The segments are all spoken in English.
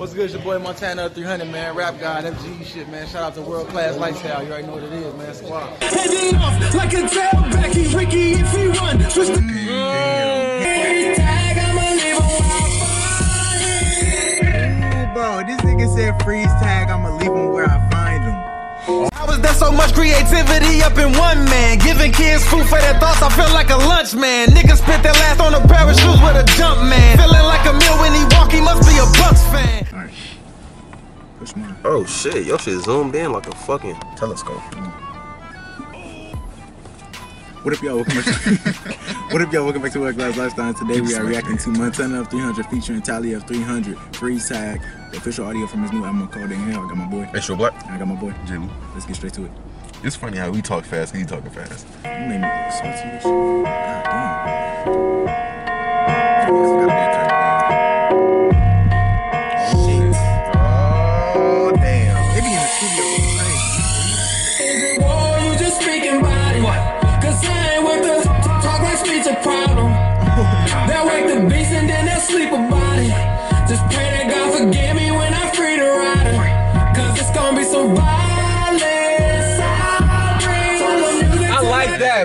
What's good? It's your boy Montana 300, man. Rap God, FG shit, man. Shout out to World Class Lifestyle. You already know what it is, man. Squad. Heading off like a tailback. He Ricky if he run. Switch the tag. I'ma leave him Ooh, bro, this nigga said freeze tag. I'ma leave him where I find him. How is there so much creativity up in one man? Giving kids food for their thoughts, I feel like a lunch man. Niggas spent their last on a pair of shoes with a jump man. Feeling like a meal when he walk, he must be a Bucks fan. Alright. Push mine. Oh shit, your shit zoomed in like a fucking telescope. What up, y'all? Welcome back. To, what up, y'all? Welcome back to World Class Lifestyle. Today we are reacting to Montana of 300 featuring Talley of 300. Freeze tag. The official audio from his new album called In Hell. I got my boy. Extra black. I got my boy. Jimmy. Let's get straight to it. It's funny how we talk fast and he talking fast. You made me salty this shit. God damn.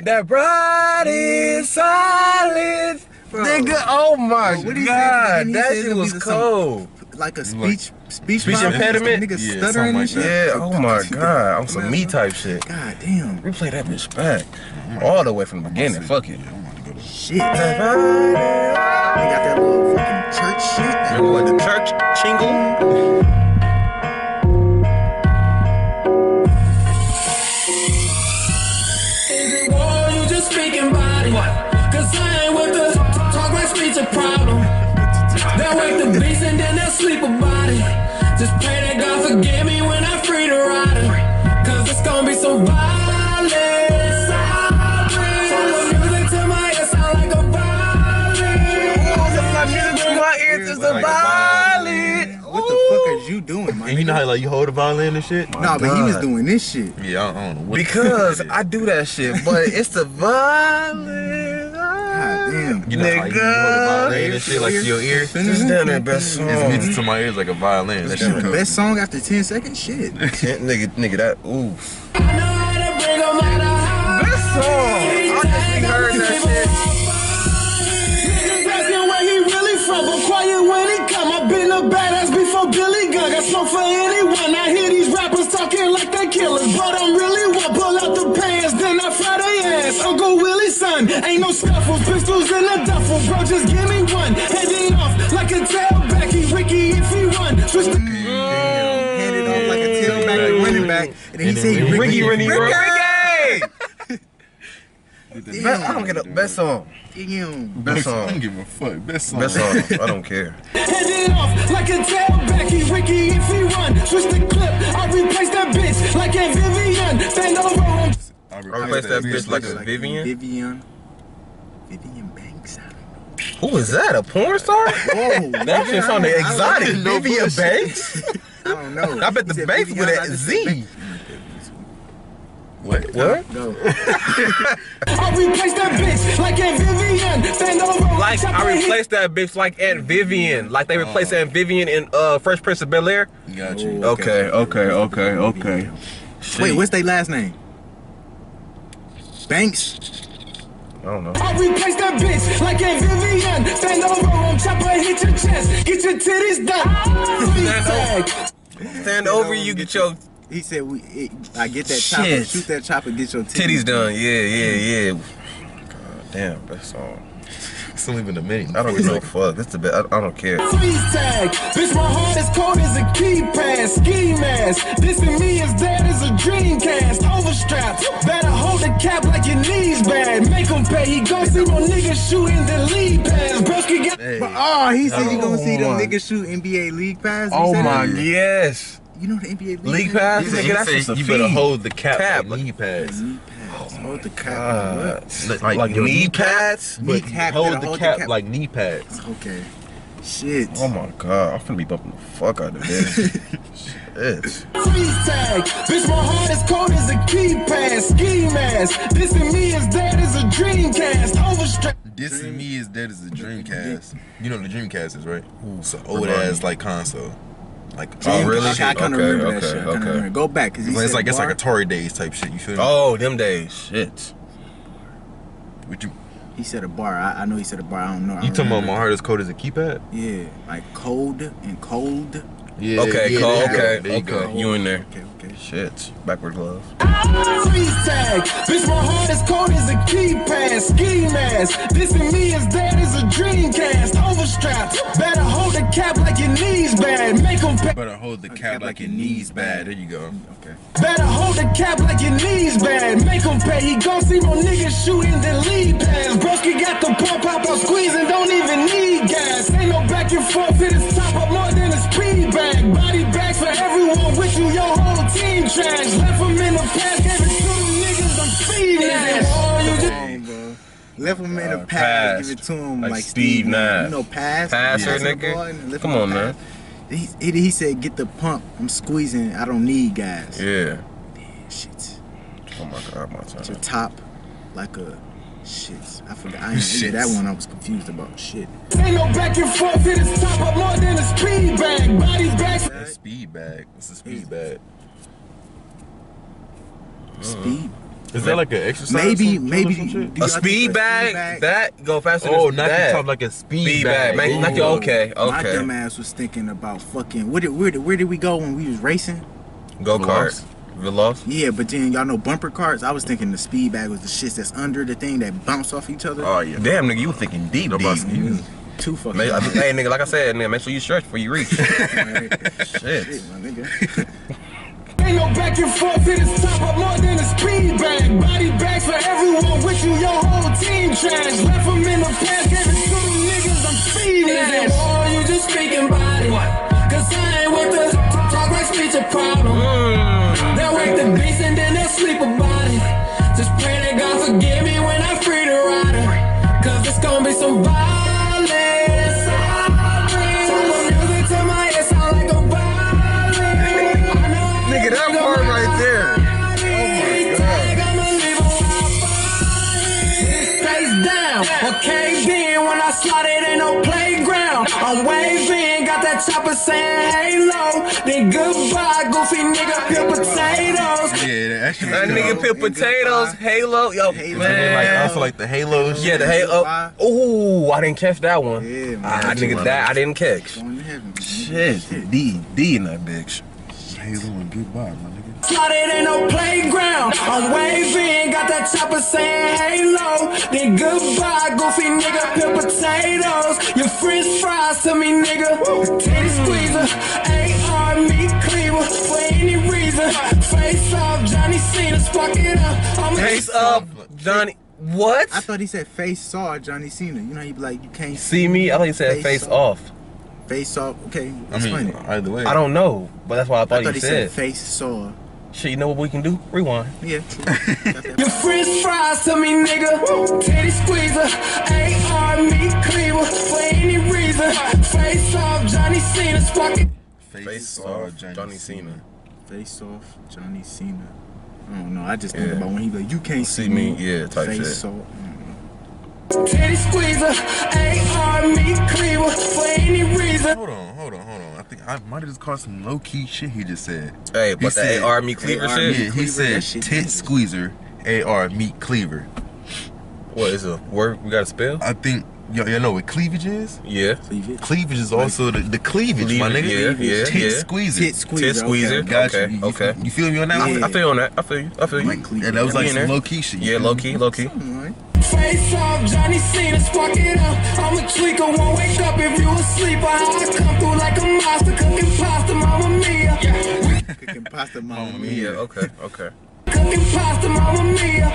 Like that. That bright is mm-hmm. silence. Nigga, oh my Bro, what he said, god, he that shit was be some- cold. Like a speech, speech, Speech impediment? Niggas Yeah, stuttering something and shit. Yeah, oh my god, I'm some me type shit. God damn. Replay that bitch back. All the way from the beginning, fuck it. I'm about to go Shit. They got that little fucking church shit. Remember like the church chingle? You doing, man? And you know how like you hold a violin and shit? Nah, but he was doing this shit. Yeah, I don't know. What Because I do that shit, but it's the violin. God damn. you know how you hold a violin and shit like to your ear? Just down that best song. It's music to my ears like a violin. That shit The cool. best song after 10 seconds? Shit. nigga, nigga, that ooh. I know how to bring 'em out of high. Best song. I just heard that shit. Gunn. Got smoke for anyone. I hear these rappers talking like they killers, but I'm really one. Pull out the pants, then I fry their ass. Uncle Willie's son, ain't no scuffle. Pistols in a duffel, bro. Just give me one. Heading off like a tailback. He Ricky if he run. Switch the. Handed off like a tailback, like running back. And he And said, then Ricky, Ricky, Ricky, Ricky. Ricky. Best, I don't get a best song. Damn. Best I don't give a fuck. Best song. Best song. I don't care. Heading off like a tailback. He Ricky if he run. Switch the clip. I replace that bitch like a Vivian. Stand over on. I I replaced that bitch like a Vivian. Vivian. Vivian Banks. Who is that? A porn star? Whoa. That shit sounded exotic. Vivian. Banks? I don't know. I bet He the said Banks with I a just said Z. Banks. What? What? Go. I replace that bitch like a Vivian. Stand over Like I replaced that bitch like Aunt Vivian, like they replaced Aunt Vivian in uh Fresh Prince of Bel Air. Got you. Oh, Okay, okay, okay, okay. Wait, what's their last name? Banks. I don't know. I replace that bitch like a Vivian. Stand over on chopper, hit your chest, get your titties done. Freeze tag. Stand over, you get your He said, "We, it, I get that chopper, Shit. shoot that chopper, get your titties done. Yeah, yeah, yeah. Mm-hmm. God damn, that song. Still even a minute. I don't give no fuck. That's the best. I, I don't care. Freeze tag. Bitch, my heart is cold as a keypad. Ski mask. This and me is dead as a Dreamcast. Overstrapped. Better hold the cap like your knees bad. Make him pay. He gon' see my niggas shooting the lead pass. Broski got. Oh, he said you gonna see them niggas shoot NBA League Pass. He Oh said my that? yes. You know the NBA League, League Pass? He said- Nigga, that's just you better hold the cap, Cap. like knee pads. Knee pads. Oh hold the cap. God. What? Like, Like knee pads? Knee cap, hold the hold the cap, cap. like knee pads. Okay. Shit. Oh my god, I'm finna be bumping the fuck out of this. Shit. Freeze tag. Bitch, my heart is cold as a keypad. Ski mask. This and me is dead as a Dreamcast. This and me is dead as a Dreamcast. You know what the Dreamcast is, right? It's an old ass like console. Like, Oh, really? Okay, I kind of Okay, remember that okay, shit. Okay. remember. Go back because It's like it's like a Atari days type shit. You feel me? Oh, them days. Shit. What you He said a bar. I, I know he said a bar. I don't know. I you don't talking about remember. my heart is cold as a keypad? Yeah, like cold and cold. Yeah. Okay, yeah, Cole. there you go, Okay, there you okay. go. You in there? Okay, okay. Shit. Backward glove. Tag. Bitch, my heart is cold as a keypad. Ski mask. This and me is dead as a Dreamcast. Overstrapped. Better hold the cap like your knees bad. Make them pay. Better hold the cap like your knees bad. There you go. Okay. Better hold the cap like your knees bad. Make him pay. He gon' see more niggas shooting than lead pass. Broski got the pump pop out, squeezing, don't even need gas. Ain't no back and forth, hit his top up more than a speed bag. Body bags for everyone with you, your whole team trash. Bro. Left him in Uh, a pass, pass. give it to him Like like, Steve Nash. You know, pass. Passer, pass nigga. ball Come on, man. He, he, he said, "Get the pump. I'm squeezing. I don't need gas." Yeah. Shit. Oh my god, my To top, like a shit. I forgot. I ain't Shit. that one. I was confused about. Shit. ain't no back and forth, hit his top up more than a speed bag. Body bags for A speed bag. It's a speed bag. Speed. Is that like an exercise? Maybe, some- maybe. some shit? do y'all A speed bag, that go faster Oh, than not that. the like a speed, Speed bag, bag. man. Not your- okay, My okay. dumb ass was thinking about fucking. Where did where did, where did we go when we was racing? Go kart. Veloz. Yeah, but then y'all know bumper carts. I was thinking the speed bag was the shit that's under the thing that bounce off each other. Oh yeah. Damn, nigga, you were thinking deep, deep. Nobody- you- mm-hmm. Too fucking. Hey, nigga, like I said, nigga, make sure you stretch before you reach. shit, Shit. my nigga. No back and forth, hit his top up more than a speed bag. Body bags for everyone with you, your whole team trash. Goodbye, goofy nigga, peel potatoes. Yeah, that actually. That nigga peel potatoes, Halo, yo, Halo. man. Like also like the Halo. yeah, the Halo. Ooh, I didn't catch that one. Yeah, man. Ah, nigga, that I didn't catch. Going to heaven. Shit, D, D in that bitch. Halo and goodbye, my nigga. Slide it ain't no playground. I'm waving, got that chopper saying halo. Then goodbye, goofy nigga, peel potatoes. Your french fries to me, nigga. Titty squeezer, AR Face up, Johnny. What? I thought he said face saw Johnny Cena. You know, he be like, you can't See me? I thought you said Face face off. off. Face saw. Okay, I mean, it. either way. I don't know, but that's what I thought, I thought you he said. said face saw. Shit, you know what we can do? Rewind. Yeah. true. Got that. Your french fries to me, nigga. Titty squeezer, AR meat cleaver for any reason. Face off, Johnny Cena, spark it. Face off, Johnny, Cena. Face off Johnny Cena. I don't know. I just think Yeah. about when he like, you can't see, See me, yeah, type face shit. saw. Titty squeezer, AR meat cleaver for any reason. Hold on, hold on, hold on. I think I might have just caught some low key shit he just said. Hey, He but the said- AR me cleaver AR shit? me- Yeah, he Cleaver, said that shit tit dangerous. squeezer, AR meat cleaver. What is a word we gotta spell? I think y'all, y'all know what cleavage is. Yeah. Leave it. Cleavage is also the, the cleavage, my nigga. yeah, yeah, Tit yeah. squeezer. Tit squeezer. Tit squeezer. Okay. Got Okay, you. You, okay. You feel me on that? I, one? I feel on that. I feel you. I feel you. Like cleavage. Yeah, that was like some low key shit. Yeah, low key, low key. Face off, Johnny Cena, spark it up. I'm a tweaker, won't wake up if you asleep. I come through like a monster, cooking pasta, mama mia. Cooking pasta, mama Yeah, mia. okay, okay. Cooking pasta, mama mia.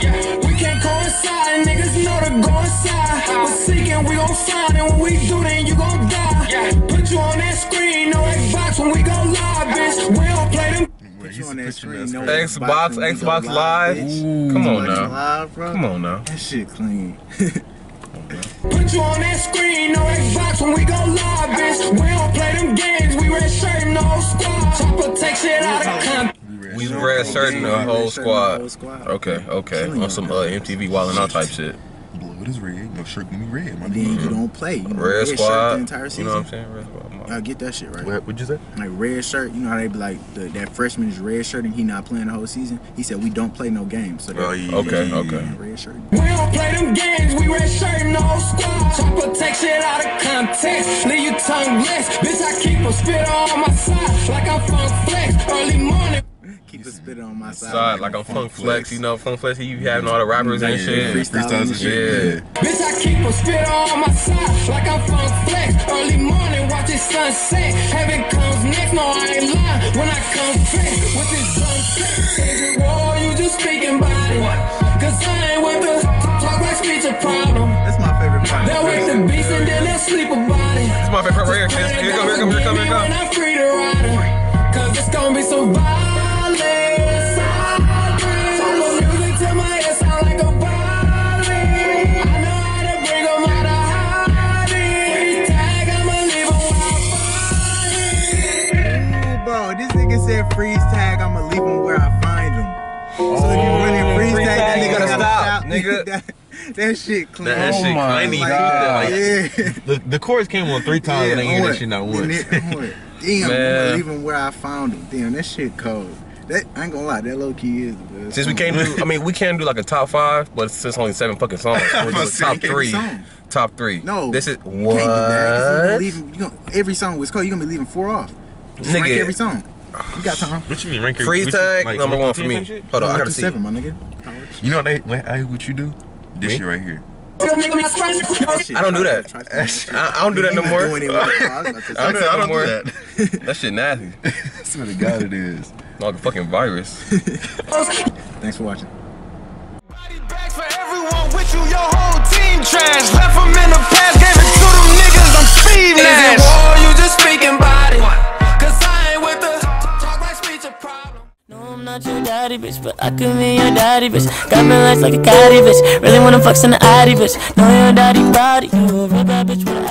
We can't coincide, niggas know to go inside. We're seeking, we gon' find, and when we do, then you gon' die. Put you on that screen, no Xbox when we go live, bitch. We don't play them. Wait, you he's on that screen, no Xbox, when Xbox Live. bitch. Come on now. Live. Come on now. That shit clean. Put you on that screen, no Xbox when we go live, bitch. We don't play them games, we red shirt and the whole squad. Chopper take shit out of context. We red shirt in the whole squad. Okay, okay. Killing On some you. uh, MTV Wildin' Out type shit. Blood is red. No shirt gonna be red, my And nigga. then you don't play. You know, Red shirt squad. The entire You know what I'm saying? Red squad. Y'all get that shit right. What, what'd you say? Like red shirt, you know how they be like the, that freshman is red shirt and he not playing the whole season. He said we don't play no games. So Oh, that- yeah. Okay, okay. red shirt. We don't play them games, we red shirt, no squad. Chopper take shit out of context, leave you tongueless. Bitch, I keep a spitter on my side, like I'm Funk Flex. Early morning. Keep the spit on my side. Side, like on Funk Flex, you know, Funk Flex, he having all the rappers and shit. freestyle Freestyles and and shit. Yeah. Bitch, I keep a spitter on my side, like I'm Funk Flex. Early morning, watch it sunset. Heaven comes next, no, I ain't lying. When I come back with this sunset, Kendrick Wall, you just speaking about it. Cause I ain't with the talk like speech a problem. That's my favorite part. They'll wake the beast and then they'll sleep about it. This is my favorite right here, kids. Here come, here come, here come, here When come. I'm free to ride her, Cause it's gonna be so violent. Nigga. that, that shit clean. That Oh shit my clean. Like, God. yeah. The, the chorus came on three times and they ain't on that it. shit not once. it- Damn, Man. I'ma leave him where I found him. Damn, that shit cold. That I ain't gonna lie, that low key is. But Since we can't do, I mean, we can do like a top five, but since only seven fucking songs, we'll do a top three. song. Top three. No, this is you can't do that, 'cause you gonna what? you gonna- every song was cold. You gonna be leaving four off. Just rank Nigga. every song. You got time. What you mean, rank your- Freeze tag like, number one one for me. Hold on, I gotta to see. seven, my nigga. You know what they, what, I- what you do? This Me? shit right here. I don't do that. I, I don't do that no more. doing it with- I was about to say, I don't do that no more. that. That shit nasty. I swear to God it is. Like a fucking virus. Thanks for watching. Bags for everyone with you, your whole team trash. Left them in the past, gave it to them niggas. I'm Steve Nash. War, you just speaking about not your daddy, bitch, but I could be your daddy, bitch. Got me lights like a caddy, bitch. Really wanna fuck in the addy, bitch. Know your daddy body, you a real bad bitch with an